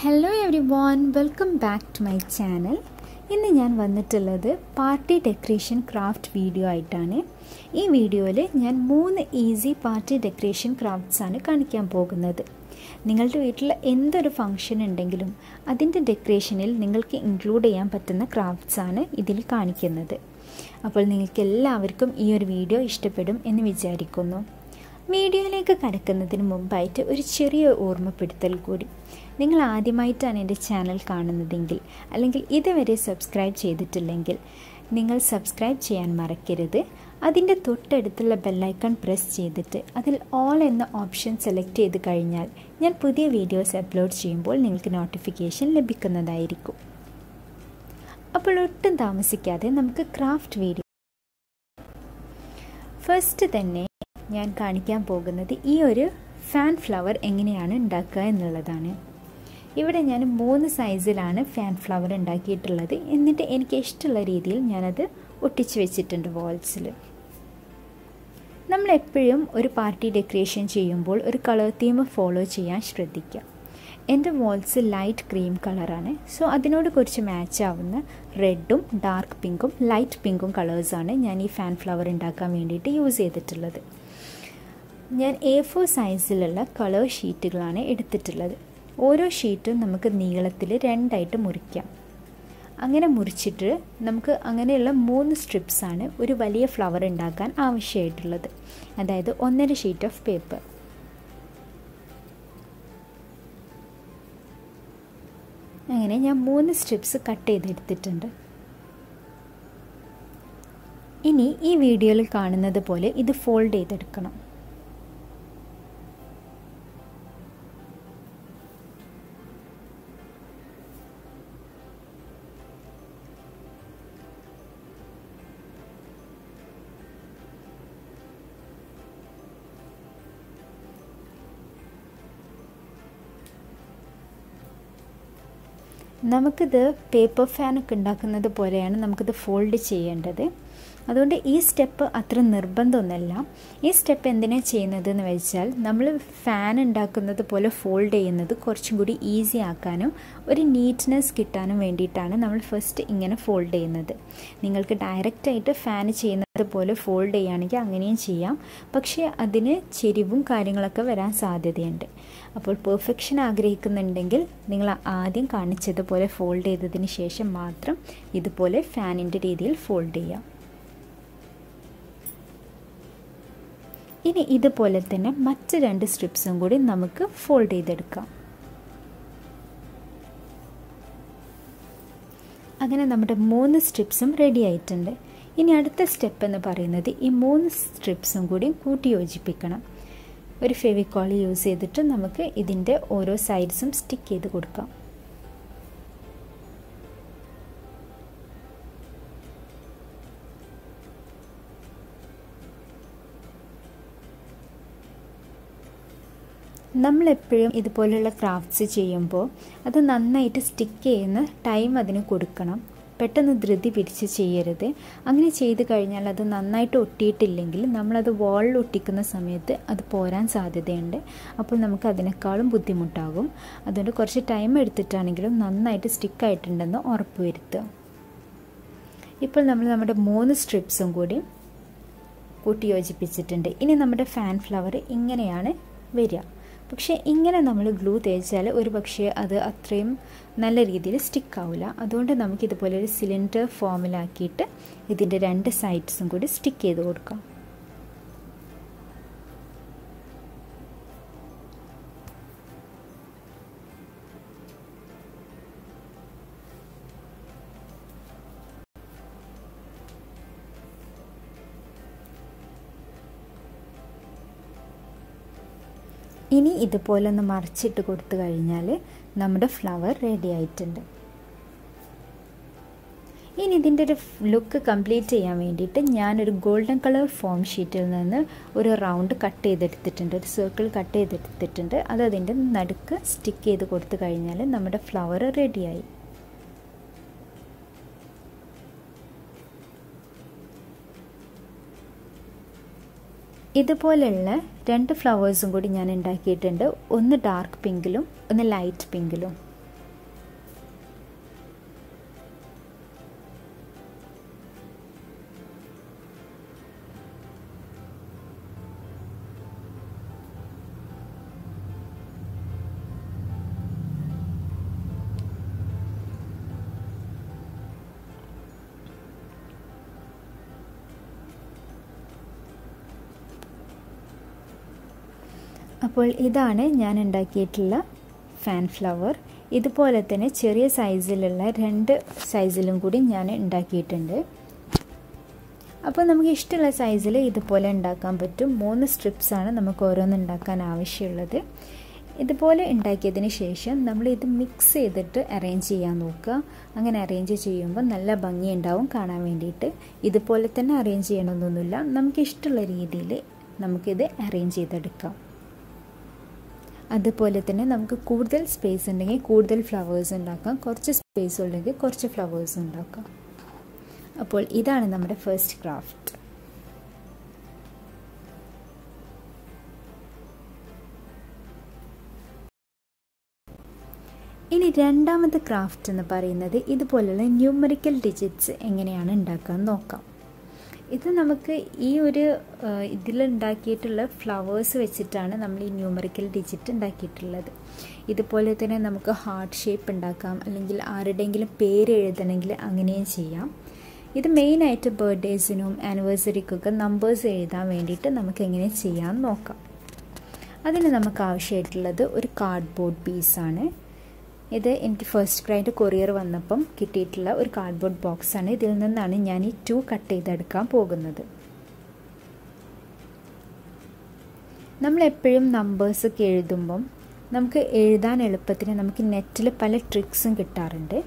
Hello everyone welcome back to my channel ഇന്ന് ഞാൻ വന്നിട്ടുള്ളത് പാർട്ടി ഡെക്കറേഷൻ ക്രാഫ്റ്റ് വീഡിയോ ആയിട്ടാണ്. ഈ വീഡിയോയിൽ ഞാൻ മൂന്ന് ഈസി പാർട്ടി ഡെക്കറേഷൻ ക്രാഫ്റ്റ്സ് ആണ് കാണിക്കാൻ പോകുന്നത്. നിങ്ങളുടെ വീട്ടിൽ എന്തൊരു ഫങ്ഷൻ ഉണ്ടെങ്കിലും അതിന്റെ ഡെക്കറേഷനിൽ നിങ്ങൾക്ക് ഇൻക്ലൂഡ് ചെയ്യാൻ പറ്റുന്ന ക്രാഫ്റ്റ്സ് ആണ് ഇതിൽ കാണിക്കുന്നത്. അപ്പോൾ നിങ്ങൾക്ക് എല്ലാവർക്കും ഈ ഒരു വീഡിയോ ഇഷ്ടപ്പെടും എന്ന് വിചാരിക്കുന്നു. വീഡിയോയിലേക്ക് കടക്കുന്നതിന് മുമ്പായിട്ട് ഒരു ചെറിയ ഓർമ്മപ്പെടുത്തൽ കൂടി. നിങ്ങൾ ആദ്യമായിട്ടാണ് എന്റെ ചാനൽ കാണുന്നതെങ്കിൽ അല്ലെങ്കിൽ ഇതുവരെ സബ്സ്ക്രൈബ് ചെയ്തിട്ടില്ലെങ്കിൽ നിങ്ങൾ സബ്സ്ക്രൈബ് ചെയ്യാൻ മറക്കരുത്. അതിന്റെ തൊട്ടടുത്തുള്ള ബെല്ലൈക്കൺ പ്രസ് ചെയ്തിട്ട് അതിൽ ഓൾ എന്ന ഓപ്ഷൻ സെലക്ട് ചെയ്ത് കഴിഞ്ഞാൽ ഞാൻ പുതിയ വീഡിയോസ് അപ്ലോഡ് ചെയ്യുമ്പോൾ നിങ്ങൾക്ക് നോട്ടിഫിക്കേഷൻ ലഭിക്കുന്നതായിരിക്കും. അപ്പോൾ ഒട്ടും താമസിക്കാതെ നമുക്ക് ക്രാഫ്റ്റ് വീഡിയോ ഫസ്റ്റ് തന്നെ ഞാൻ കാണിക്കാൻ പോകുന്നത് ഈ ഒരു ഫാൻ ഫ്ലവർ എങ്ങനെയാണ് ഉണ്ടാക്കുക എന്നുള്ളതാണ്. ഇവിടെ ഞാൻ മൂന്ന് സൈസിലാണ് ഫാൻ ഫ്ലവർ ഉണ്ടാക്കിയിട്ടുള്ളത്. എന്നിട്ട് എനിക്ക് ഇഷ്ടമുള്ള രീതിയിൽ ഞാനത് ഒട്ടിച്ച് വെച്ചിട്ടുണ്ട് വാൾസിൽ നമ്മൾ എപ്പോഴും ഒരു പാർട്ടി ഡെക്കറേഷൻ ചെയ്യുമ്പോൾ ഒരു കളർ തീം ഫോളോ ചെയ്യാൻ ശ്രദ്ധിക്കുക. എന്റെ വാൾസ് ലൈറ്റ് ക്രീം കളറാണ് സോ അതിനോട് കുറച്ച് മാച്ച് ആവുന്ന റെഡും ഡാർക്ക് പിങ്കും ലൈറ്റ് പിങ്കും കളേഴ്സാണ് ഞാൻ ഈ ഫാൻ ഫ്ലവർ ഉണ്ടാക്കാൻ വേണ്ടിയിട്ട് യൂസ് ചെയ്തിട്ടുള്ളത്. ഞാൻ എ ഫോർ സൈസിലുള്ള കളർ ഷീറ്റുകളാണ് എടുത്തിട്ടുള്ളത്. ഓരോ ഷീറ്റും നമുക്ക് നീളത്തിൽ രണ്ടായിട്ട് മുറിക്കാം. അങ്ങനെ മുറിച്ചിട്ട് നമുക്ക് അങ്ങനെയുള്ള മൂന്ന് സ്ട്രിപ്സാണ് ഒരു വലിയ ഫ്ലവർ ഉണ്ടാക്കാൻ ആവശ്യമായിട്ടുള്ളത്. അതായത് ഒന്നര ഷീറ്റ് ഓഫ് പേപ്പർ അങ്ങനെ ഞാൻ മൂന്ന് സ്ട്രിപ്സ് കട്ട് ചെയ്തെടുത്തിട്ടുണ്ട്. ഇനി ഈ വീഡിയോയിൽ കാണുന്നത് പോലെ ഇത് ഫോൾഡ് ചെയ്തെടുക്കണം. നമുക്കിത് പേപ്പർ ഫാനൊക്കെ ഉണ്ടാക്കുന്നത് പോലെയാണ് നമുക്കിത് ഫോൾഡ് ചെയ്യേണ്ടത്. അതുകൊണ്ട് ഈ സ്റ്റെപ്പ് അത്ര നിർബന്ധമൊന്നുമല്ല. ഈ സ്റ്റെപ്പ് എന്തിനാണ് ചെയ്യുന്നതെന്ന് വെച്ചാൽ നമ്മൾ ഫാൻ ഉണ്ടാക്കുന്നത് പോലെ ഫോൾഡ് ചെയ്യുന്നത് കുറച്ചും കൂടി ഈസി ആക്കാനും ഒരു നീറ്റ്നെസ് കിട്ടാനും വേണ്ടിയിട്ടാണ് നമ്മൾ ഫസ്റ്റ് ഇങ്ങനെ ഫോൾഡ് ചെയ്യുന്നത്. നിങ്ങൾക്ക് ഡയറക്റ്റായിട്ട് ഫാൻ ചെയ്യുന്നത് പോലെ ഫോൾഡ് ചെയ്യുകയാണെങ്കിൽ അങ്ങനെയും ചെയ്യാം. പക്ഷേ അതിന് ചെരിവും കാര്യങ്ങളൊക്കെ വരാൻ സാധ്യതയുണ്ട്. അപ്പോൾ പെർഫെക്ഷൻ ആഗ്രഹിക്കുന്നുണ്ടെങ്കിൽ നിങ്ങൾ ആദ്യം കാണിച്ചതുപോലെ ഫോൾഡ് ചെയ്തതിന് ശേഷം മാത്രം ഇതുപോലെ ഫാനിന്റെ രീതിയിൽ ഫോൾഡ് ചെയ്യാം ഇനി ഇതുപോലെ തന്നെ മറ്റ് രണ്ട് സ്ട്രിപ്സും കൂടി നമുക്ക് ഫോൾഡ് ചെയ്തെടുക്കാം. അങ്ങനെ നമ്മുടെ മൂന്ന് സ്ട്രിപ്സും റെഡി ആയിട്ടുണ്ട്. ഇനി അടുത്ത സ്റ്റെപ്പ് എന്ന് പറയുന്നത് ഈ മൂന്ന് സ്ട്രിപ്സും കൂടി കൂട്ടി യോജിപ്പിക്കണം. ഒരു ഫെവിക്കോൾ യൂസ് ചെയ്തിട്ട് നമുക്ക് ഇതിന്റെ ഓരോ സൈഡ്സും സ്റ്റിക്ക് ചെയ്ത് കൊടുക്കാം. നമ്മളെപ്പോഴും ഇതുപോലെയുള്ള ക്രാഫ്റ്റ്സ് ചെയ്യുമ്പോൾ അത് നന്നായിട്ട് സ്റ്റിക്ക് ചെയ്യുന്ന ടൈം അതിന് കൊടുക്കണം. പെട്ടെന്ന് ധൃതി പിടിച്ച് ചെയ്യരുത്. അങ്ങനെ ചെയ്ത് കഴിഞ്ഞാൽ അത് നന്നായിട്ട് ഒട്ടിയിട്ടില്ലെങ്കിൽ നമ്മളത് വാളിൽ ഒട്ടിക്കുന്ന സമയത്ത് അത് പോരാൻ സാധ്യതയുണ്ട്. അപ്പോൾ നമുക്ക് അതിനേക്കാളും ബുദ്ധിമുട്ടാകും. അതുകൊണ്ട് കുറച്ച് ടൈം എടുത്തിട്ടാണെങ്കിലും നന്നായിട്ട് സ്റ്റിക്കായിട്ടുണ്ടെന്ന് ഉറപ്പ് വരുത്തുക. ഇപ്പോൾ നമ്മൾ നമ്മുടെ മൂന്ന് സ്ട്രിപ്സും കൂടി കൂട്ടി യോജിപ്പിച്ചിട്ടുണ്ട്. ഇനി നമ്മുടെ ഫാൻ ഫ്ലവർ ഇങ്ങനെയാണ് വരിക. പക്ഷേ ഇങ്ങനെ നമ്മൾ ഗ്ലൂ തേച്ചാൽ ഒരു പക്ഷേ അത് അത്രയും നല്ല രീതിയിൽ സ്റ്റിക്ക് ആവില്ല അതുകൊണ്ട് നമുക്ക് ഇതുപോലെ ഒരു സിലിണ്ടർ ഫോമിലാക്കിയിട്ട് ഇതിന്റെ രണ്ട് സൈഡ്സും കൂടി സ്റ്റിക്ക് ചെയ്ത് കൊടുക്കാം. ഇനി ഇതുപോലെ ഒന്ന് മറിച്ചിട്ട് കൊടുത്തു കഴിഞ്ഞാൽ നമ്മുടെ ഫ്ലവർ റെഡി ആയിട്ടുണ്ട്. ഇനി ഇതിന്റെ ഒരു ലുക്ക് കംപ്ലീറ്റ് ചെയ്യാൻ വേണ്ടിയിട്ട് ഞാനൊരു ഗോൾഡൻ കളർ ഫോം ഷീറ്റിൽ നിന്ന് ഒരു റൗണ്ട് കട്ട് ചെയ്തെടുത്തിട്ടുണ്ട്. ഒരു സർക്കിൾ കട്ട് ചെയ്തെടുത്തിട്ടുണ്ട്. അത് അതിന്റെ നടുക്ക് സ്റ്റിക്ക് ചെയ്ത് കൊടുത്തു കഴിഞ്ഞാൽ നമ്മുടെ ഫ്ലവർ റെഡിയായി ഇതുപോലെയുള്ള രണ്ട് ഫ്ലവേഴ്സും കൂടി ഞാൻ ഉണ്ടാക്കിയിട്ടുണ്ട്. ഒന്ന് ഡാർക്ക് പിങ്കിലും ഒന്ന് ലൈറ്റ് പിങ്കിലും അപ്പോൾ ഇതാണ് ഞാൻ ഉണ്ടാക്കിയിട്ടുള്ള ഫാൻ ഫ്ലവർ ഇതുപോലെ തന്നെ ചെറിയ സൈസിലുള്ള രണ്ട് സൈസിലും കൂടി ഞാൻ ഉണ്ടാക്കിയിട്ടുണ്ട്. അപ്പോൾ നമുക്ക് ഇഷ്ടമുള്ള സൈസിൽ ഇതുപോലെ ഉണ്ടാക്കാൻ പറ്റും. മൂന്ന് സ്ട്രിപ്സാണ് നമുക്ക് ഓരോന്ന് ഉണ്ടാക്കാൻ ആവശ്യമുള്ളത്. ഇതുപോലെ ഉണ്ടാക്കിയതിന് ശേഷം നമ്മൾ ഇത് മിക്സ് ചെയ്തിട്ട് അറേഞ്ച് ചെയ്യാൻ നോക്കുക. അങ്ങനെ അറേഞ്ച് ചെയ്യുമ്പോൾ നല്ല ഭംഗിയുണ്ടാവും കാണാൻ വേണ്ടിയിട്ട്. ഇതുപോലെ തന്നെ അറേഞ്ച് ചെയ്യണമെന്നൊന്നുമില്ല. നമുക്ക് ഇഷ്ടമുള്ള രീതിയിൽ നമുക്കിത് അറേഞ്ച് ചെയ്തെടുക്കാം. അതുപോലെ തന്നെ നമുക്ക് കൂടുതൽ സ്പേസ് ഉണ്ടെങ്കിൽ കൂടുതൽ ഫ്ലവേഴ്സ് ഉണ്ടാക്കാം. കുറച്ച് സ്പേസ് ഉണ്ടെങ്കിൽ കുറച്ച് ഫ്ലവേഴ്സ് ഉണ്ടാക്കാം. അപ്പോൾ ഇതാണ് നമ്മുടെ ഫസ്റ്റ് ക്രാഫ്റ്റ് ഇനി രണ്ടാമത്തെ ക്രാഫ്റ്റ് എന്ന് പറയുന്നത് ഇതുപോലുള്ള ന്യൂമറിക്കൽ ഡിജിറ്റ്സ് എങ്ങനെയാണ് ഉണ്ടാക്കാൻ നോക്കാം. ഇത് നമുക്ക് ഈ ഒരു ഇതിലുണ്ടാക്കിയിട്ടുള്ള ഫ്ലവേഴ്സ് വെച്ചിട്ടാണ് നമ്മൾ ഈ ന്യൂമറിക്കൽ ഡിജിറ്റ് ഉണ്ടാക്കിയിട്ടുള്ളത്. ഇതുപോലെ തന്നെ നമുക്ക് ഹാർട്ട് ഷേപ്പ് ഉണ്ടാക്കാം അല്ലെങ്കിൽ ആരുടെയെങ്കിലും പേര് എഴുതണമെങ്കിൽ അങ്ങനെയും ചെയ്യാം. ഇത് മെയിനായിട്ട് ബർത്ത്ഡേസിനും ആനിവേഴ്സറിക്കൊക്കെ നമ്പേഴ്സ് എഴുതാൻ വേണ്ടിയിട്ട് നമുക്ക് എങ്ങനെ ചെയ്യാമെന്ന് നോക്കാം. അതിന് നമുക്ക് ആവശ്യമായിട്ടുള്ളത് ഒരു കാർഡ്ബോർഡ് പീസാണ് ഇത് എനിക്ക് ഫസ്റ്റ് ക്രൈന്റെ കൊറിയർ വന്നപ്പം കിട്ടിയിട്ടുള്ള ഒരു കാർഡ്ബോർഡ് ബോക്സാണ് ഇതിൽ നിന്നാണ് ഞാൻ ഈ ടു കട്ട് ചെയ്തെടുക്കാൻ പോകുന്നത്. നമ്മൾ എപ്പോഴും നമ്പേഴ്സൊക്കെ എഴുതുമ്പം നമുക്ക് എഴുതാൻ എളുപ്പത്തിന് നമുക്ക് നെറ്റിൽ പല ട്രിക്സും കിട്ടാറുണ്ട്.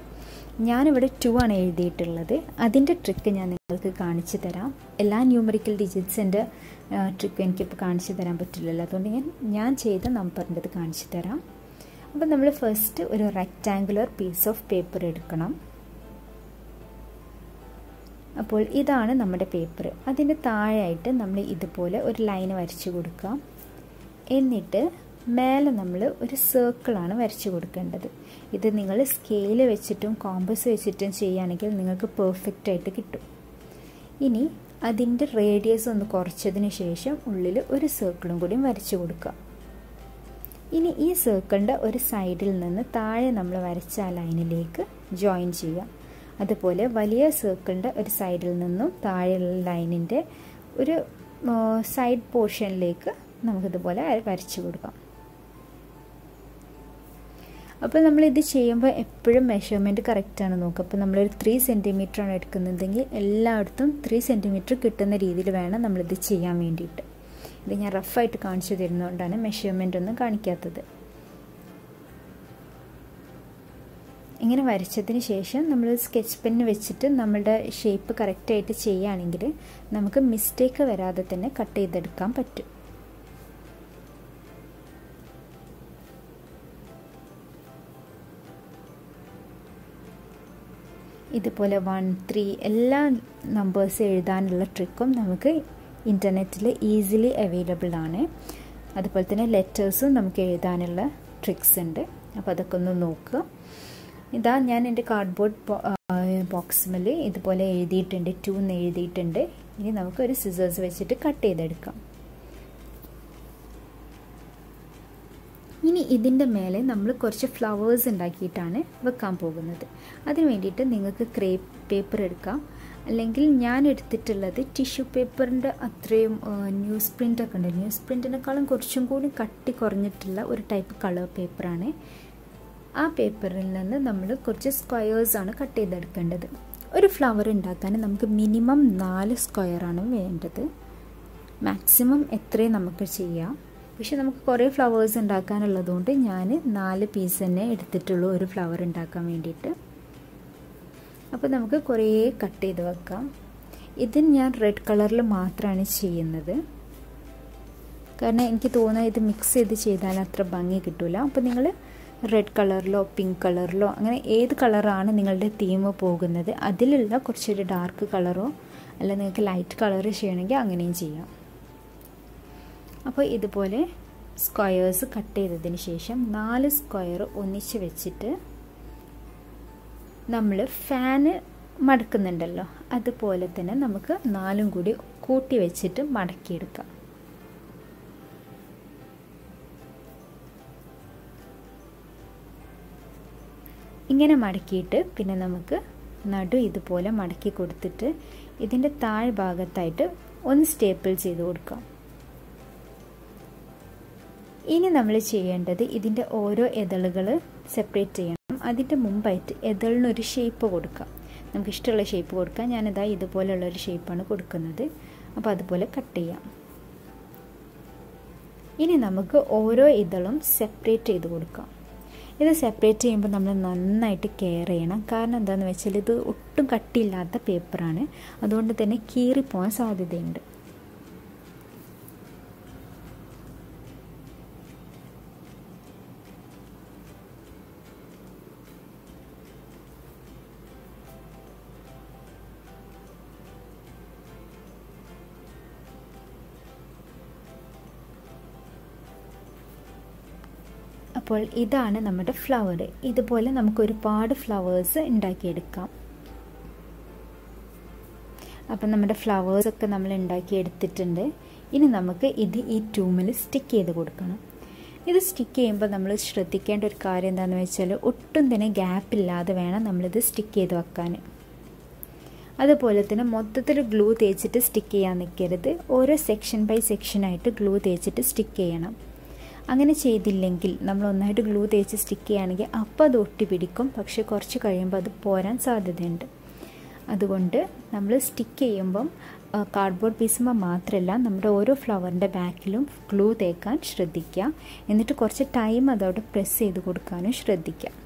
ഞാനിവിടെ ടു ആണ് എഴുതിയിട്ടുള്ളത്. അതിന്റെ ട്രിക്ക് ഞാൻ നിങ്ങൾക്ക് കാണിച്ചു തരാം. എല്ലാ ന്യൂമറിക്കൽ ഡിജിറ്റ്സിന്റെ ട്രിക്ക് എനിക്കിപ്പോൾ കാണിച്ചു തരാൻ പറ്റില്ലല്ലോ. അതുകൊണ്ട് ഞാൻ ഞാൻ ചെയ്ത നമ്പറിന്റെ ഇത് കാണിച്ചു തരാം. അപ്പോൾ നമ്മൾ ഫസ്റ്റ് ഒരു റെക്റ്റാങ്കുലർ പീസ് ഓഫ് പേപ്പർ എടുക്കണം. അപ്പോൾ ഇതാണ് നമ്മുടെ പേപ്പർ അതിന്റെ താഴെയായിട്ട് നമ്മൾ ഇതുപോലെ ഒരു ലൈൻ വരച്ചു കൊടുക്കാം എന്നിട്ട് മേലെ നമ്മൾ ഒരു സർക്കിളാണ് വരച്ചു കൊടുക്കേണ്ടത്. ഇത് നിങ്ങൾ സ്കെയിൽ വെച്ചിട്ടും കോമ്പസ് വെച്ചിട്ടും ചെയ്യുകയാണെങ്കിൽ നിങ്ങൾക്ക് പെർഫെക്റ്റ് ആയിട്ട് കിട്ടും. ഇനി അതിന്റെ റേഡിയസ് ഒന്ന് കുറച്ചതിന് ശേഷം ഉള്ളിൽ ഒരു സർക്കിളും കൂടി വരച്ചു കൊടുക്കുക. ഇനി ഈ സർക്കിളിന്റെ ഒരു സൈഡിൽ നിന്ന് താഴെ നമ്മൾ വരച്ച ആ ലൈനിലേക്ക് ജോയിൻ ചെയ്യാം അതുപോലെ വലിയ സർക്കിളിന്റെ ഒരു സൈഡിൽ നിന്നും താഴെയുള്ള ലൈനിന്റെ ഒരു സൈഡ് പോർഷനിലേക്ക് നമുക്കിതുപോലെ വരച്ചു കൊടുക്കാം. അപ്പോൾ നമ്മളിത് ചെയ്യുമ്പോൾ എപ്പോഴും മെഷർമെന്റ് കറക്റ്റാണ് നോക്കുക. അപ്പോൾ നമ്മളൊരു ത്രീ ആണ് എടുക്കുന്നതെങ്കിൽ എല്ലായിടത്തും ത്രീ സെന്റിമീറ്റർ കിട്ടുന്ന രീതിയിൽ വേണം നമ്മളിത് ചെയ്യാൻ വേണ്ടിയിട്ട്. ഇത് ഞാൻ റഫായിട്ട് കാണിച്ചു തരുന്നതുകൊണ്ടാണ് മെഷർമെന്റ് ഒന്നും കാണിക്കാത്തത്. ഇങ്ങനെ വരച്ചതിന് ശേഷം നമ്മൾ സ്കെച്ച് പെന്ന് വെച്ചിട്ട് നമ്മളുടെ ഷേപ്പ് കറക്റ്റായിട്ട് ചെയ്യുകയാണെങ്കിൽ നമുക്ക് മിസ്റ്റേക്ക് വരാതെ തന്നെ കട്ട് ചെയ്തെടുക്കാൻ പറ്റും. ഇതുപോലെ വൺ ത്രീ എല്ലാ നമ്പേഴ്സ് എഴുതാനുള്ള ട്രിക്കും നമുക്ക് ഇന്റർനെറ്റിൽ ഈസിലി അവൈലബിൾ ആണ്. അതുപോലെ തന്നെ ലെറ്റേഴ്സും നമുക്ക് എഴുതാനുള്ള ട്രിക്സ് ഉണ്ട്. അപ്പോൾ അതൊക്കെ ഒന്ന് നോക്കുക. ഇതാ ഞാൻ എന്റെ കാർഡ്ബോർഡ് ബോക്സിൽ ഇതുപോലെ എഴുതിയിട്ടുണ്ട് ടു എന്ന് എഴുതിയിട്ടുണ്ട്. ഇനി നമുക്ക് ഒരു സിസേഴ്സ് വെച്ചിട്ട് കട്ട് ചെയ്തെടുക്കാം. ഇനി ഇതിന്റെ മേലെ നമ്മൾ കുറച്ച് ഫ്ലവേഴ്സ് ഉണ്ടാക്കിയിട്ടാണ് വെക്കാൻ പോകുന്നത്. അതിന് വേണ്ടിയിട്ട് നിങ്ങൾക്ക് ക്രേപ്പ് പേപ്പർ എടുക്കാം. അല്ലെങ്കിൽ ഞാൻ എടുത്തിട്ടുള്ളത് ടിഷ്യൂ പേപ്പറിന്റെ അത്രയും ന്യൂസ് പ്രിന്റൊക്കെ ഉണ്ട്. ന്യൂസ് പ്രിന്റിനേക്കാളും കുറച്ചും കൂടി കട്ടി കുറഞ്ഞിട്ടുള്ള ഒരു ടൈപ്പ് കളർ പേപ്പറാണ് ആ പേപ്പറിൽ നിന്ന് നമ്മൾ കുറച്ച് സ്ക്വയേഴ്സാണ് കട്ട് ചെയ്തെടുക്കേണ്ടത്. ഒരു ഫ്ലവർ ഉണ്ടാക്കാൻ നമുക്ക് മിനിമം നാല് സ്ക്വയറാണ് വേണ്ടത്. മാക്സിമം എത്രയും നമുക്ക് ചെയ്യാം. പക്ഷെ നമുക്ക് കുറേ ഫ്ലവേഴ്സ് ഉണ്ടാക്കാനുള്ളതുകൊണ്ട് ഞാൻ നാല് പീസ് തന്നെ എടുത്തിട്ടുള്ളൂ ഒരു ഫ്ലവർ ഉണ്ടാക്കാൻ വേണ്ടിയിട്ട്. അപ്പോൾ നമുക്ക് കുറേ കട്ട് ചെയ്ത് വെക്കാം. ഇത് ഞാൻ റെഡ് കളറിൽ മാത്രമാണ് ചെയ്യുന്നത്. കാരണം എനിക്ക് തോന്നുന്നത് ഇത് മിക്സ് ചെയ്ത് ചെയ്താൽ അത്ര ഭംഗി കിട്ടില്ല അപ്പോൾ നിങ്ങൾ റെഡ് കളറിലോ പിങ്ക് കളറിലോ അങ്ങനെ ഏത് കളറാണ് നിങ്ങളുടെ തീം പോകുന്നത് അതിലുള്ള കുറച്ചൊരു ഡാർക്ക് കളറോ അല്ല നിങ്ങൾക്ക് ലൈറ്റ് കളർ ചെയ്യണമെങ്കിൽ അങ്ങനെയും ചെയ്യാം. അപ്പോൾ ഇതുപോലെ സ്ക്വയേഴ്സ് കട്ട് ചെയ്തതിന് ശേഷം നാല് സ്ക്വയർ ഒന്നിച്ച് വെച്ചിട്ട് നമ്മൾ ഫാന് മടക്കുന്നുണ്ടല്ലോ. അതുപോലെ തന്നെ നമുക്ക് നാലും കൂടി കൂട്ടി വെച്ചിട്ട് മടക്കിയെടുക്കാം. ഇങ്ങനെ മടക്കിയിട്ട് പിന്നെ നമുക്ക് നടു ഇതുപോലെ മടക്കി കൊടുത്തിട്ട് ഇതിന്റെ താഴ്ഭാഗത്തായിട്ട് ഒന്ന് സ്റ്റേപ്പിൾ ചെയ്ത് കൊടുക്കാം. ഇനി നമ്മൾ ചെയ്യേണ്ടത് ഇതിന്റെ ഓരോ എതളുകൾ സെപ്പറേറ്റ് ചെയ്യണം. അതിന്റെ മുമ്പായിട്ട് എതളിനൊരു ഷേപ്പ് കൊടുക്കാം. നമുക്ക് ഇഷ്ടമുള്ള ഷേപ്പ് കൊടുക്കാം. ഞാനിതാ ഇതുപോലെയുള്ളൊരു ഷേപ്പാണ് കൊടുക്കുന്നത്. അപ്പോൾ അതുപോലെ കട്ട് ചെയ്യാം. ഇനി നമുക്ക് ഓരോ ഇതളും സെപ്പറേറ്റ് ചെയ്ത് കൊടുക്കാം. ഇത് സെപ്പറേറ്റ് ചെയ്യുമ്പോൾ നമ്മൾ നന്നായിട്ട് കെയർ ചെയ്യണം. കാരണം എന്താണെന്ന് വെച്ചാൽ ഇത് ഒട്ടും കട്ടിയില്ലാത്ത പേപ്പറാണ് അതുകൊണ്ട് തന്നെ കീറിപ്പോകാൻ സാധ്യതയുണ്ട്. അപ്പോൾ ഇതാണ് നമ്മുടെ ഫ്ലവർ ഇതുപോലെ നമുക്ക് ഒരുപാട് ഫ്ലവേഴ്സ് ഉണ്ടാക്കിയെടുക്കാം. അപ്പം നമ്മുടെ ഫ്ലവേഴ്സൊക്കെ നമ്മൾ ഉണ്ടാക്കി എടുത്തിട്ടുണ്ട് ഇനി നമുക്ക് ഇത് ഈ ട്യൂമിൽ സ്റ്റിക്ക് ചെയ്ത് കൊടുക്കണം. ഇത് സ്റ്റിക്ക് ചെയ്യുമ്പോൾ നമ്മൾ ശ്രദ്ധിക്കേണ്ട ഒരു കാര്യം എന്താണെന്ന് വെച്ചാൽ ഒട്ടും തന്നെ ഗ്യാപ്പ് ഇല്ലാതെ വേണം നമ്മളിത് സ്റ്റിക്ക് ചെയ്ത് വെക്കാൻ. അതുപോലെ തന്നെ മൊത്തത്തിൽ ഗ്ലൂ തേച്ചിട്ട് സ്റ്റിക്ക് ചെയ്യാൻ നിൽക്കരുത്. ഓരോ സെക്ഷൻ ബൈ സെക്ഷനായിട്ട് ഗ്ലൂ തേച്ചിട്ട് സ്റ്റിക്ക് ചെയ്യണം. അങ്ങനെ ചെയ്തില്ലെങ്കിൽ നമ്മൾ ഒന്നായിട്ട് ഗ്ലൂ തേച്ച് സ്റ്റിക്ക് ചെയ്യുകയാണെങ്കിൽ അപ്പോൾ അത് ഒട്ടി പിടിക്കും പക്ഷേ കുറച്ച് കഴിയുമ്പോൾ അത് പോരാൻ സാധ്യതയുണ്ട്. അതുകൊണ്ട് നമ്മൾ സ്റ്റിക്ക് ചെയ്യുമ്പം കാർഡ്ബോർഡ് പീസുമ്പോൾ മാത്രമല്ല നമ്മുടെ ഓരോ ഫ്ലവറിന്റെ ബാക്കിലും ഗ്ലൂ തേക്കാൻ ശ്രദ്ധിക്കുക. എന്നിട്ട് കുറച്ച് ടൈം അതോടെ പ്രസ് ചെയ്ത് കൊടുക്കാനും ശ്രദ്ധിക്കുക.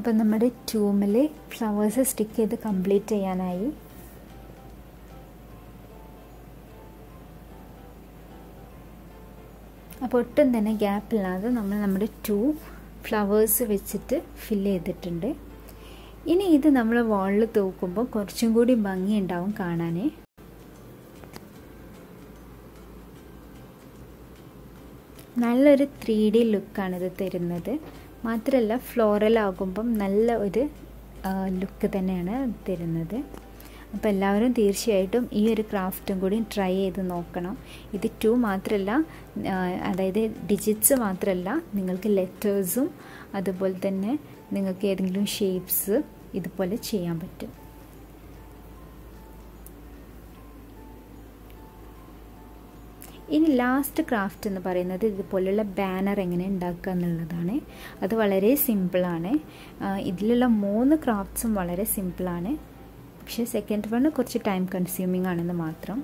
അപ്പം നമ്മുടെ ട്യൂമിൽ ഫ്ലവേഴ്സ് സ്റ്റിക്ക് ചെയ്ത് കംപ്ലീറ്റ് ചെയ്യാനായി. അപ്പോൾ ഒട്ടും തന്നെ ഗ്യാപ്പില്ലാതെ നമ്മൾ നമ്മുടെ ടൂ ഫ്ലവേഴ്സ് വെച്ചിട്ട് ഫില്ല് ചെയ്തിട്ടുണ്ട്. ഇനി ഇത് നമ്മൾ വാളിൽ തൂക്കുമ്പോൾ കുറച്ചും കൂടി ഭംഗിയുണ്ടാവും കാണാനേ. നല്ലൊരു ത്രീ ഡി ലുക്കാണിത് തരുന്നത്. മാത്രമല്ല ഫ്ലോറൽ ആകുമ്പം നല്ല ഒരു ലുക്ക് തന്നെയാണ് തരുന്നത്. അപ്പോൾ എല്ലാവരും തീർച്ചയായിട്ടും ഈ ഒരു ക്രാഫ്റ്റും കൂടി ട്രൈ ചെയ്ത് നോക്കണം. ഇത് ടു മാത്രമല്ല അതായത് ഡിജിറ്റ്സ് മാത്രമല്ല നിങ്ങൾക്ക് ലെറ്റേഴ്സും അതുപോലെ തന്നെ നിങ്ങൾക്ക് ഏതെങ്കിലും ഷേപ്സ് ഇതുപോലെ ചെയ്യാൻ പറ്റും. ഇനി ലാസ്റ്റ് ക്രാഫ്റ്റ് എന്ന് പറയുന്നത് ഇതുപോലെയുള്ള ബാനർ എങ്ങനെ ഉണ്ടാക്കുക എന്നുള്ളതാണ്. അത് വളരെ സിമ്പിളാണ് ഇതിലുള്ള മൂന്ന് ക്രാഫ്റ്റ്സും വളരെ സിമ്പിളാണ് പക്ഷേ സെക്കൻഡ് വൺ കുറച്ച് ടൈം കൺസ്യൂമിംഗ് ആണെന്ന് മാത്രം.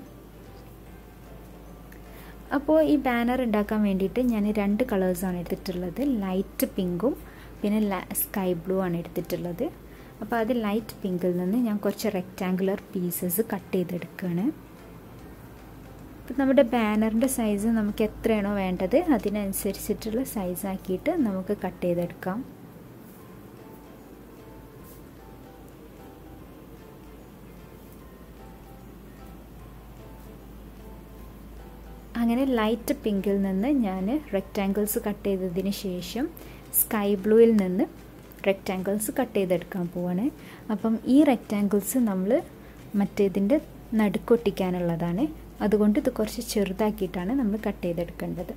അപ്പോൾ ഈ ബാനർ ഉണ്ടാക്കാൻ വേണ്ടിയിട്ട് ഞാൻ രണ്ട് കളേഴ്സാണ് എടുത്തിട്ടുള്ളത്. ലൈറ്റ് പിങ്കും പിന്നെ സ്കൈ ബ്ലൂ ആണ് എടുത്തിട്ടുള്ളത്. അപ്പോൾ അത് ലൈറ്റ് പിങ്കിൽ നിന്ന് ഞാൻ കുറച്ച് റെക്റ്റാങ്കുലർ പീസസ് കട്ട് ചെയ്തെടുക്കുകയാണ്. ഇപ്പം നമ്മുടെ ബാനറിന്റെ സൈസ് നമുക്ക് എത്രയാണോ വേണ്ടത് അതിനനുസരിച്ചിട്ടുള്ള സൈസ് ആക്കിയിട്ട് നമുക്ക് കട്ട് ചെയ്തെടുക്കാം. അങ്ങനെ ലൈറ്റ് പിങ്കിൽ നിന്ന് ഞാൻ റെക്റ്റാങ്കിൾസ് കട്ട് ചെയ്തതിന് ശേഷം സ്കൈ ബ്ലൂയിൽ നിന്ന് റെക്റ്റാങ്കിൾസ് കട്ട് ചെയ്തെടുക്കാൻ പോവാണ്. അപ്പം ഈ റെക്റ്റാങ്കിൾസ് നമ്മൾ മറ്റേതിന്റെ നടുക്കൊട്ടിക്കാനുള്ളതാണ്. അതുകൊണ്ട് ഇത് കുറച്ച് ചെറുതാക്കിയിട്ടാണ് നമ്മൾ കട്ട് ചെയ്തെടുക്കേണ്ടത്.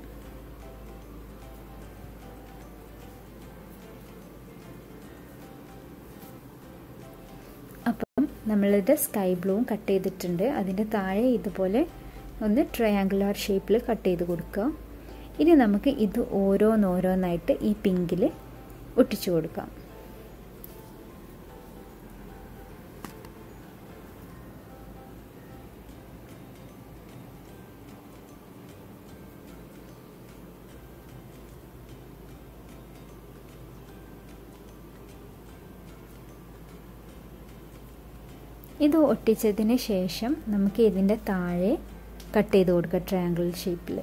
അപ്പം നമ്മളിത് സ്കൈ ബ്ലൂവും കട്ട് ചെയ്തിട്ടുണ്ട്. അതിന്റെ താഴെ ഇതുപോലെ ഒന്ന് ട്രയാങ്കുലർ ഷേപ്പിൽ കട്ട് ചെയ്ത് കൊടുക്കുക. ഇനി നമുക്ക് ഇത് ഓരോന്നോരോന്നായിട്ട് ഈ പിങ്കിൽ ഒട്ടിച്ചു കൊടുക്കാം. ഇത് ഒട്ടിച്ചതിന് ശേഷം നമുക്ക് ഇതിന്റെ താഴെ കട്ട് ചെയ്ത് കൊടുക്കുക ട്രയാങ്കിൾ ഷേപ്പിൽ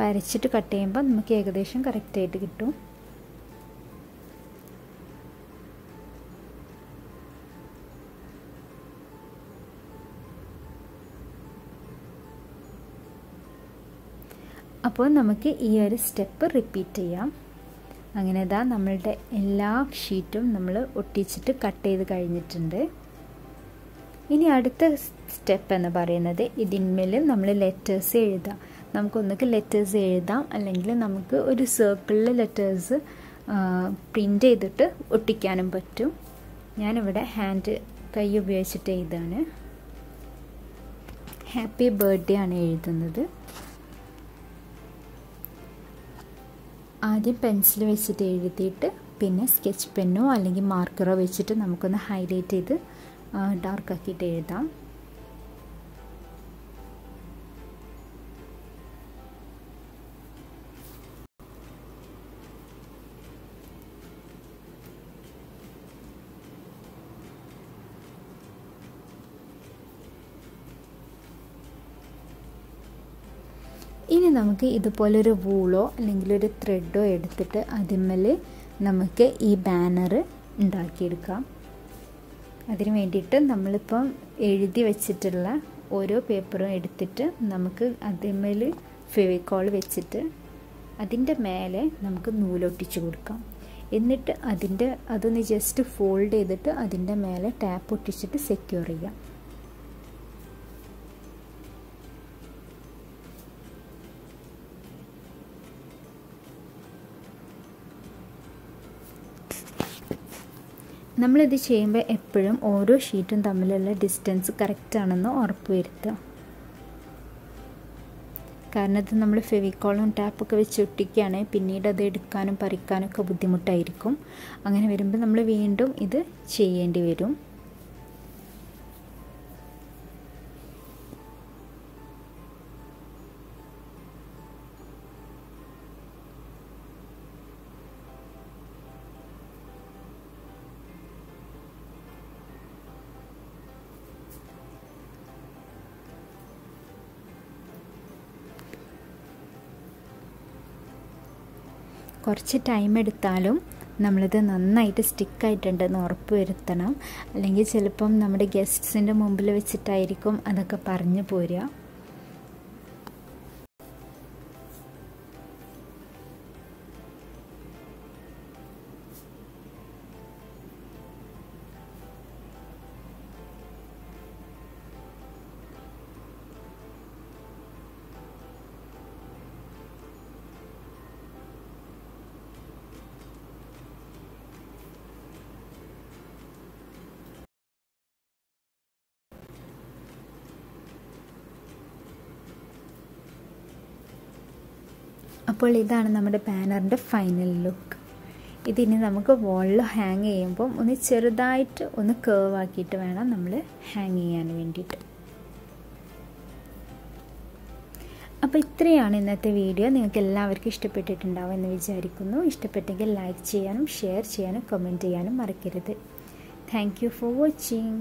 വരച്ചിട്ട് കട്ട് ചെയ്യുമ്പോൾ നമുക്ക് ഏകദേശം കറക്റ്റായിട്ട് കിട്ടും. അപ്പോൾ നമുക്ക് ഈ ഒരു സ്റ്റെപ്പ് റിപ്പീറ്റ് ചെയ്യാം. അങ്ങനെ ഇതാ നമ്മളുടെ എല്ലാ ഷീറ്റും നമ്മൾ ഒട്ടിച്ചിട്ട് കട്ട് ചെയ്ത് കഴിഞ്ഞിട്ടുണ്ട്. ഇനി അടുത്ത സ്റ്റെപ്പ് എന്ന് പറയുന്നത് ഇതിന്മേൽ നമ്മൾ ലെറ്റേഴ്സ് എഴുതാം. നമുക്കൊന്നൊക്കെ ലെറ്റേഴ്സ് എഴുതാം. അല്ലെങ്കിൽ നമുക്ക് ഒരു സർക്കിളിൽ ലെറ്റേഴ്സ് പ്രിന്റ് ചെയ്തിട്ട് ഒട്ടിക്കാനും പറ്റും. ഞാനിവിടെ ഹാൻഡ് കൈ ഉപയോഗിച്ചിട്ട് എഴുതാണ്. ഹാപ്പി ബർത്ത്ഡേ ആണ് എഴുതുന്നത്. ആദ്യം പെൻസിൽ വെച്ചിട്ട് എഴുതിയിട്ട് പിന്നെ സ്കെച്ച് പെന്നോ അല്ലെങ്കിൽ മാർക്കറോ വെച്ചിട്ട് നമുക്കൊന്ന് ഹൈലൈറ്റ് ചെയ്ത് ഡാർക്ക് ആക്കിയിട്ട് എഴുതാം. ഇനി നമുക്ക് ഇതുപോലൊരു വൂളോ അല്ലെങ്കിൽ ഒരു ത്രെഡോ എടുത്തിട്ട് അതിന്മേൽ നമുക്ക് ഈ ബാനർ ഉണ്ടാക്കിയെടുക്കാം. അതിന് വേണ്ടിയിട്ട് നമ്മളിപ്പം എഴുതി വെച്ചിട്ടുള്ള ഓരോ പേപ്പറും എടുത്തിട്ട് നമുക്ക് അതിന്മേൽ ഫെവിക്കോൾ വെച്ചിട്ട് അതിന്റെ മേലെ നമുക്ക് നൂലൊട്ടിച്ചു കൊടുക്കാം. എന്നിട്ട് അതിന്റെ അതൊന്ന് ജസ്റ്റ് ഫോൾഡ് ചെയ്തിട്ട് അതിന്റെ മേലെ ടാപ്പ് ഒട്ടിച്ചിട്ട് സെക്യൂർ ചെയ്യാം. നമ്മളിത് ചെയ്യുമ്പോൾ എപ്പോഴും ഓരോ ഷീറ്റും തമ്മിലുള്ള ഡിസ്റ്റൻസ് കറക്റ്റാണെന്ന് ഉറപ്പ് വരുത്തുക. കാരണം ഇത് നമ്മൾ ഫെവിക്കോളും ടാപ്പൊക്കെ വെച്ച് ഒട്ടിക്കുകയാണെങ്കിൽ പിന്നീട് അത് എടുക്കാനും പറിക്കാനും ഒക്കെ ബുദ്ധിമുട്ടായിരിക്കും. അങ്ങനെ വരുമ്പോൾ നമ്മൾ വീണ്ടും ഇത് ചെയ്യേണ്ടി വരും. കുറച്ച് ടൈം എടുത്താലും നമ്മളിത് നന്നായിട്ട് സ്റ്റിക്കായിട്ടുണ്ടെന്ന് ഉറപ്പ് വരുത്തണം. അല്ലെങ്കിൽ ചിലപ്പം നമ്മുടെ ഗസ്റ്റ്സിന്റെ മുമ്പിൽ വെച്ചിട്ടായിരിക്കും അതൊക്കെ പറഞ്ഞു പോരുക. അപ്പോൾ ഇതാണ് നമ്മുടെ ബാനറിന്റെ ഫൈനൽ ലുക്ക് ഇതിനി നമുക്ക് വോളിൽ ഹാങ് ചെയ്യുമ്പം ഒന്ന് ചെറുതായിട്ട് ഒന്ന് കേവ് ആക്കിയിട്ട് വേണം നമ്മൾ ഹാങ് ചെയ്യാൻ വേണ്ടിയിട്ട്. അപ്പോൾ ഇത്രയാണ് ഇന്നത്തെ വീഡിയോ നിങ്ങൾക്ക് എല്ലാവർക്കും ഇഷ്ടപ്പെട്ടിട്ടുണ്ടാവും എന്ന് വിചാരിക്കുന്നു. ഇഷ്ടപ്പെട്ടെങ്കിൽ ലൈക്ക് ചെയ്യാനും ഷെയർ ചെയ്യാനും കമന്റ് ചെയ്യാനും മറക്കരുത്. Thank for watching